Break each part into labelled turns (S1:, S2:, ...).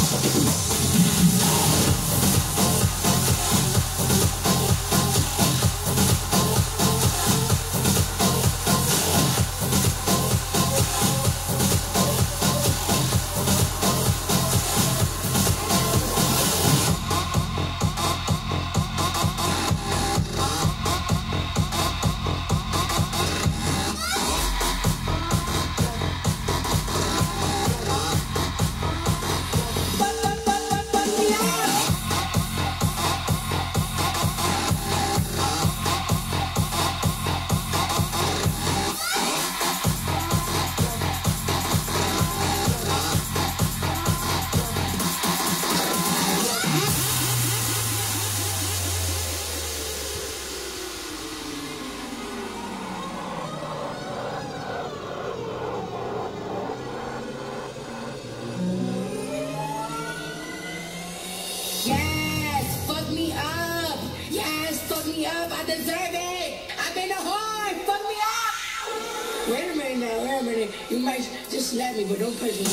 S1: うん。Yes, fuck
S2: me up. Yes, fuck me up. I deserve it. I've been a whore. Fuck me up. Wait a minute now. Wait a minute. You might just slap me, but don't punch me.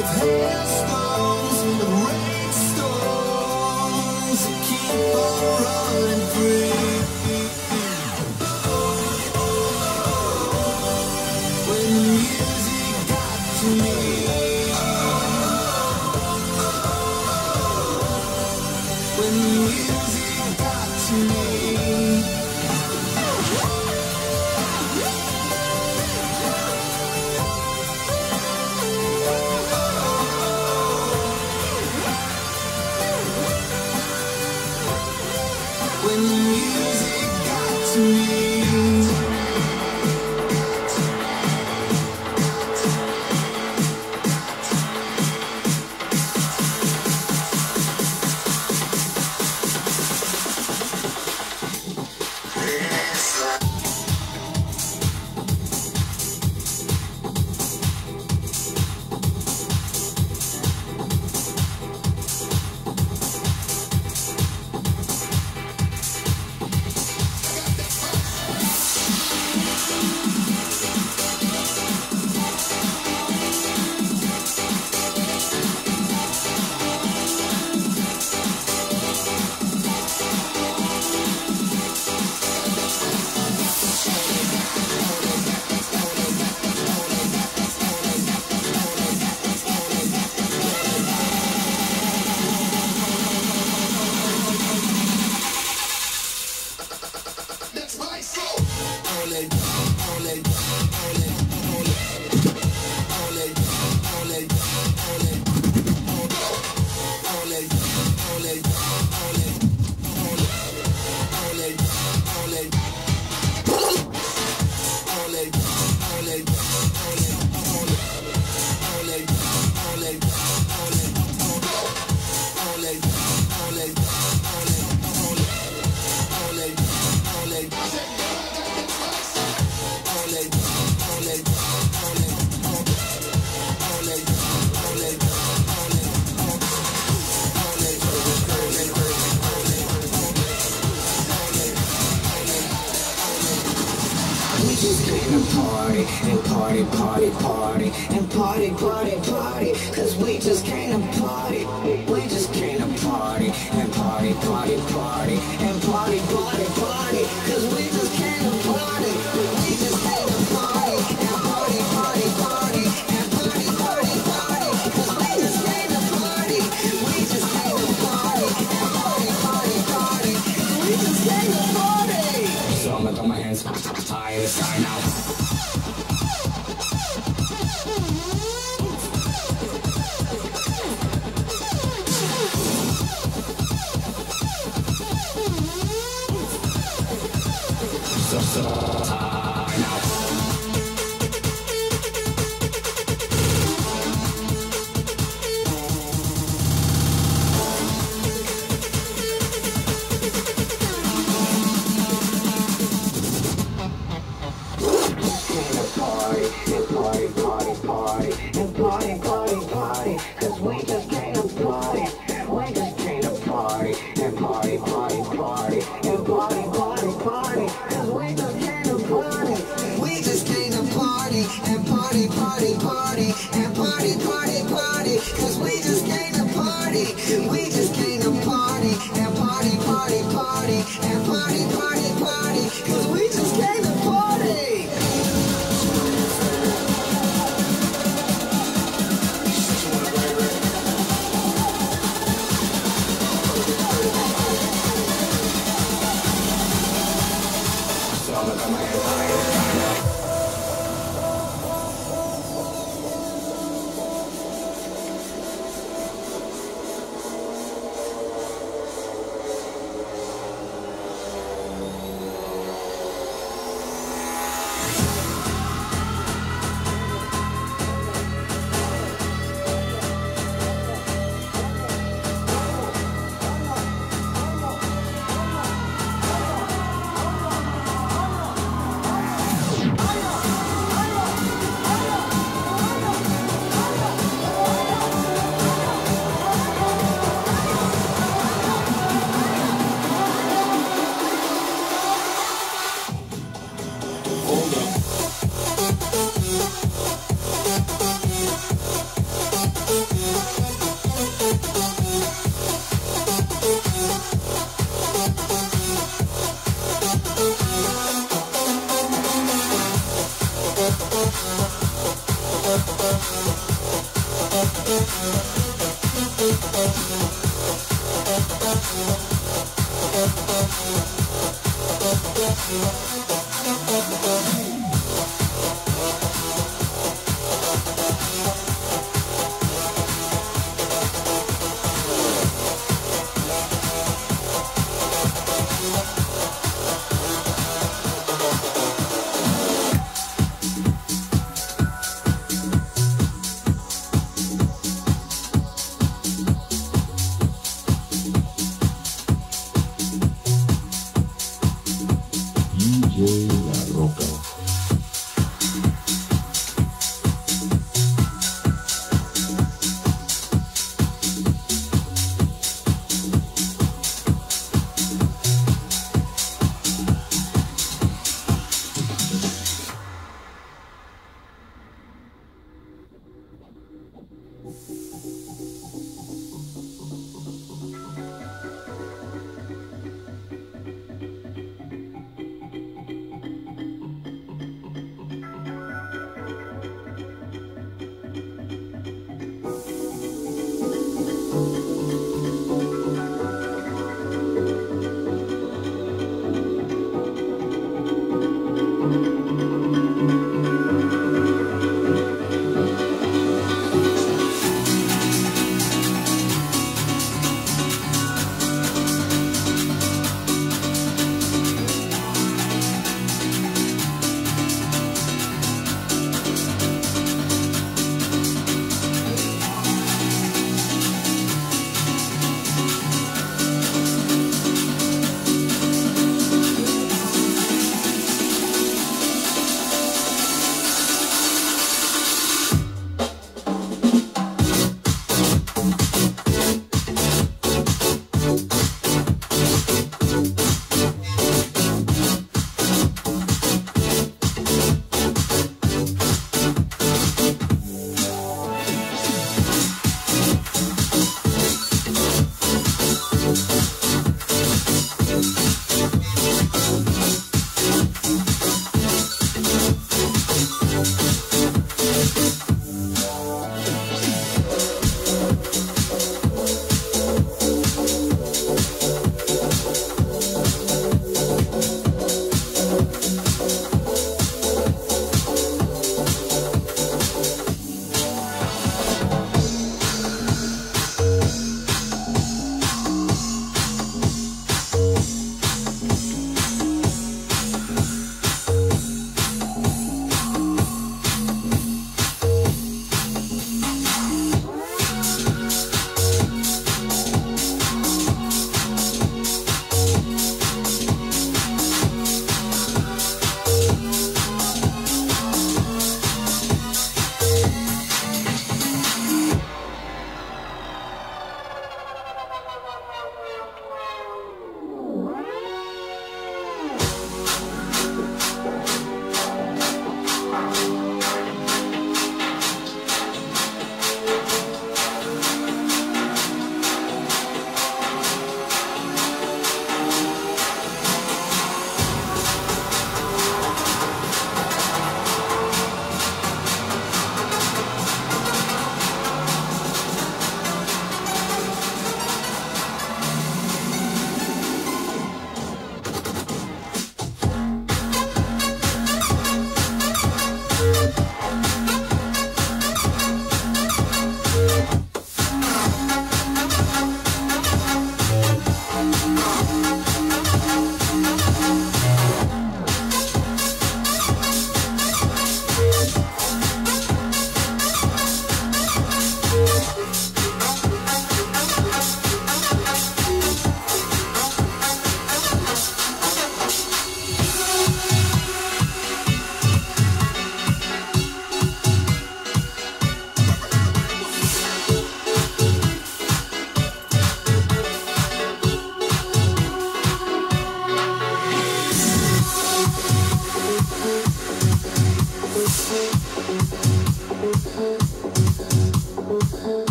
S1: with
S3: hands